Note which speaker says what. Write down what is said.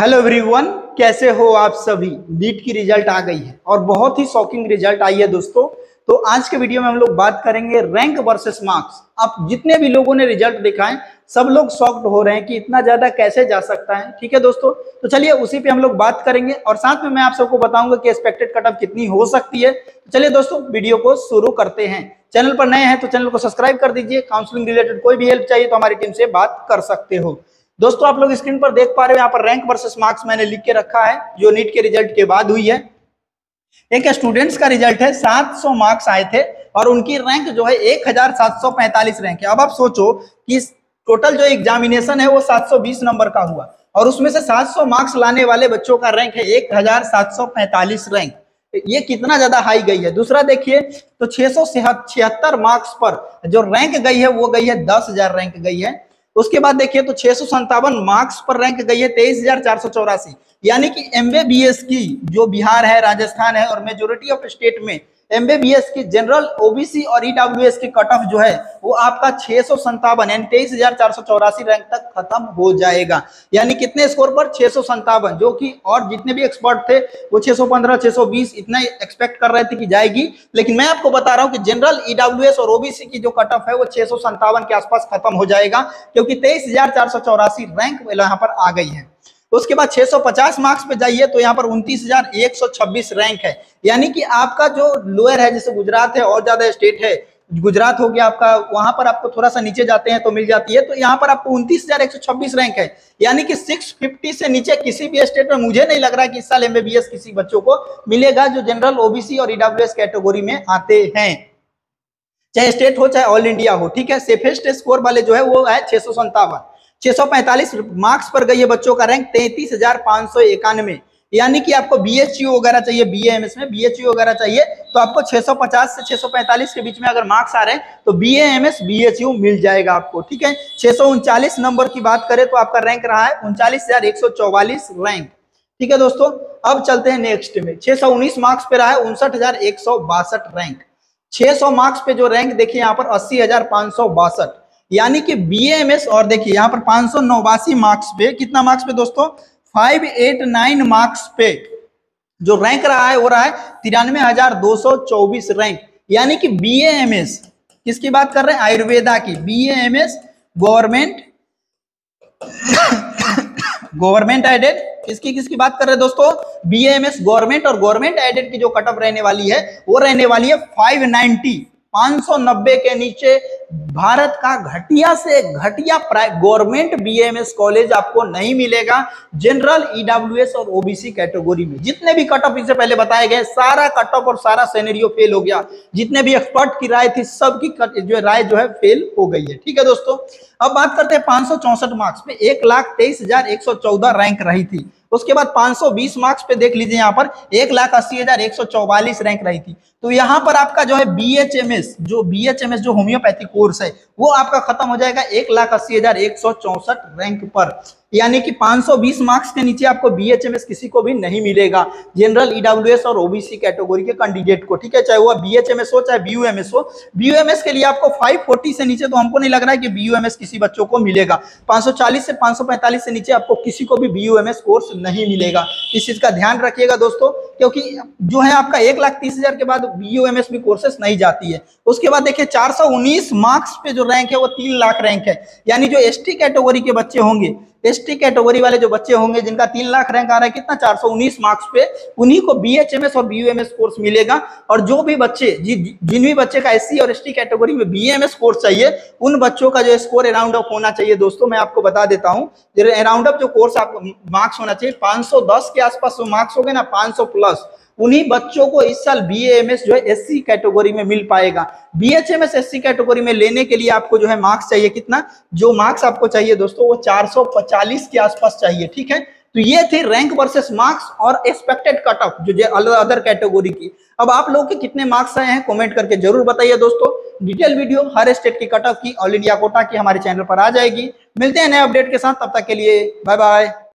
Speaker 1: Hello everyone कैसे हो आप सभी? नीट की रिज़ल्ट आ गई है और बहुत ही शॉकिंग रिज़ल्ट आई है दोस्तों। तो आज के वीडियो में हम लोग बात करेंगे रैंक वर्सेस मार्क्स आप जितने भी लोगों ने रिज़ल्ट दिखाए, सब लोग शॉक्ड हो रहे हैं कि इतना ज़्यादा कैसे जा सकता है। ठीक है दोस्तों? तो चलिए उसी पे हम लोग बात करेंगे और साथ में मैं आप सबको बताऊँगा कि एक्सपेक्टेड कट ऑफ़ कितनी हो सकती है। तो चलिए दोस्तों वीडियो को शुरू करते हैं। चैनल पर नए हैं तो चैनल को सब्सक्राइब कर दीजिए। काउंसलिंग रिलेटेड कोई भी हेल्प चाहिए तो हमारी टीम से बात कर सकते हो। दोस्तों, आप लोग स्क्रीन पर देख पा रहे हो, यहाँ पर रैंक वर्सेस मार्क्स मैंने लिख के रखा है, जो नीट के रिज़ल्ट के बाद हुई है। एक स्टूडेंट्स का रिज़ल्ट है 700 मार्क्स आए थे और उनकी रैंक जो है 1745 रैंक है। अब आप सोचो कि टोटल जो एग्जामिनेशन है, वो 720 नंबर का हुआ और उसमें से 700 मार्क्स लाने वाले बच्चों का रैंक है 1745 रैंक ये कितना ज़्यादा हाई गई है? दूसरा देखिए तो छह सौ छिहत्तर मार्क्स पर जो रैंक गई है, वो गई है दस हज़ार रैंक गई है। उसके बाद देखिए तो छह मार्क्स पर रैंक गई है तेईस यानी कि एमबीबीएस की जो बिहार है, राजस्थान है और मेजोरिटी ऑफ़ स्टेट में एमबीबीएस की जनरल ओबीसी और ईडब्ल्यूएस की कट ऑफ़ जो है, वो आपका छह सौ संतावन यानी तेईस हज़ार चार सौ चौरासी रैंक तक खत्म हो जाएगा। यानी कितने स्कोर पर? छह सौ संतावन, जो कि और जितने भी एक्सपर्ट थे, वो छह सौ पंद्रह, छह सौ बीस इतना एक्सपेक्ट कर रहे थे कि जाएगी। लेकिन मैं आपको बता रहा हूँ कि जनरल ईडब्ल्यूएस और ओबीसी की जो कट ऑफ़ है, वो छह के आसपास खत्म हो जाएगा, क्योंकि तेईस रैंक यहाँ पर आ गई है। उसके बाद 650 मार्क्स पे जाइए तो यहाँ पर उनतीस रैंक है। यानी कि आपका जो लोअर है, जैसे गुजरात है, और ज़्यादा स्टेट है, गुजरात हो गया आपका, वहाँ पर आपको थोड़ा सा नीचे जाते हैं तो मिल जाती है तो यहाँ पर आपको उनतीस रैंक है। यानी कि 650 से नीचे किसी भी स्टेट में मुझे नहीं लग रहा है कि इस साल एमबीबीएस किसी बच्चों को मिलेगा जो जनरल ओबीसी और ईडब्ल्यूएस कैटेगरी में आते हैं। चाहे स्टेट हो, चाहे ऑल इंडिया हो, ठीक है? सेफेस्ट स्कोर वाले जो है, वो है छह सौ संतावन 645 मार्क्स पर गई है बच्चों का रैंक तैतीस हज़ार पाँच सौ यानी कि आपको बी एच यू वगैरह चाहिए बी एम एस में बी एच यू वगैरह चाहिए तो आपको 650 से 645 के बीच में अगर मार्क्स आ रहे हैं तो B M S B H U मिल जाएगा आपको, ठीक है? छह नंबर की बात करें तो आपका रैंक रहा है उनचालीस हज़ार रैंक ठीक है दोस्तों? अब चलते हैं नेक्स्ट में। छह मार्क्स पे रहा है उनसठ हज़ार रैंक 600 मार्क्स पे जो रैंक देखिए, यहाँ पर अस्सी यानी कि बीएमएस और देखिए, यहाँ पर पाँच सौ नौवासी मार्क्स पे, कितना मार्क्स पे दोस्तों? फाइव एट नाइन मार्क्स पे जो रैंक रहा है, वो रहा है तिरानवे हज़ार दो सौ चौबीस रैंक यानी कि बीएमएस किसकी बात कर रहे हैं? आयुर्वेदा की। बीएमएस गवर्नमेंट गवर्नमेंट एडेड किसकी किसकी बात कर रहे हैं दोस्तों? बीएमएस गवर्नमेंट और गवर्नमेंट एडेड की जो कटअप रहने वाली है, वो रहने वाली है 590 590 के नीचे भारत का घटिया से घटिया गवर्नमेंट बीएमएस कॉलेज आपको नहीं मिलेगा। जनरल ईडब्ल्यूएस और ओबीसी कैटेगरी में। जितने भी कट ऑफ़ इससे पहले बताए गए, सारा कट ऑफ़ और सारा सेनेरियो फेल हो गया। जितने भी एक्सपर्ट की राय थी, सबकी जो राय जो है फेल हो गई है। ठीक है दोस्तों? अब बात करते हैं पाँच मार्क्स में एक लाख तेईस हज़ार एक सौ चौदह रैंक रही थी। उसके बाद 520 मार्क्स पे देख लीजिए यहाँ पर, एक लाख अस्सी हज़ार एक सौ चौवालीस रैंक रही थी। तो यहाँ पर आपका जो है बी एच एम एस जो बी एच एम एस जो होम्योपैथी कोर्स है, वो आपका खत्म हो जाएगा एक लाख अस्सी हज़ार एक सौ चौसठ रैंक पर। यानी कि 520 मार्क्स के नीचे आपको बी एच एम एस किसी को भी नहीं मिलेगा। जनरल ईडब्ल्यू एस और ओबीसी कैटेगरी के कैंडिडेट को, ठीक है? चाहे वो बी एच एम एस हो, चाहे बी यू एम एस हो। बी यू एम एस के लिए आपको 540 से नीचे तो हमको नहीं लग रहा है कि बी यू एम एस किसी बच्चों को मिलेगा। 540 से 545 से नीचे आपको किसी को भी बीयूएमएस कोर्स नहीं मिलेगा। इस चीज़ का ध्यान रखिएगा दोस्तों, क्योंकि जो है आपका एक लाख तीस हज़ार के बाद बीयूएमएस भी कोर्सेस नहीं जाती है। उसके बाद देखिए, चार सौ उन्नीस मार्क्स पे जो रैंक है, वो तीन लाख रैंक है। यानी जो एसटी कैटेगरी के बच्चे होंगे एस कैटेगरी वाले जो बच्चे होंगे जिनका तीन लाख रैंक आ रहा है कितना? 419 मार्क्स पे उन्हीं को बीएचएमएस और बीयूएमएस कोर्स मिलेगा। और जो भी बच्चे जि, जिन भी बच्चे का एससी और एसटी कैटेगरी में बीएमएस कोर्स चाहिए उन बच्चों का जो स्कोर अराउंड अप होना चाहिए दोस्तों मैं आपको बता देता हूँ। अराउंड अप जो कोर्स आपको मार्क्स होना चाहिए पाँच के आसपास मार्क्स हो गए ना पाँच प्लस उन्हीं बच्चों को इस साल बी जो है एससी कैटेगरी में मिल पाएगा। B H M S S C category में लेने के लिए आपको जो है मार्क्स चाहिए। कितना? जो मार्क्स आपको चाहिए दोस्तों, वो 445 के आसपास चाहिए, ठीक है? तो ये थे रैंक वर्सेस मार्क्स और एक्सपेक्टेड कट ऑफ़ जो अदर कैटेगरी की। अब आप लोग के कितने मार्क्स आए हैं कमेंट करके ज़रूर बताइए दोस्तों। डिटेल वीडियो हर स्टेट की कट ऑफ़ की ऑल इंडिया कोटा की हमारे चैनल पर आ जाएगी। मिलते हैं नए अपडेट के साथ, तब तक के लिए बाय बाय